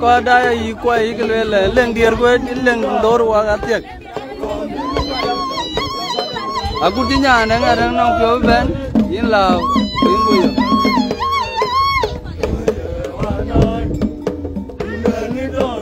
ko daya yi ko yi kele le leng dir ko leng dor wa gatiak aku di nyana ngarang nong pyo ben. In law in bu yo ya.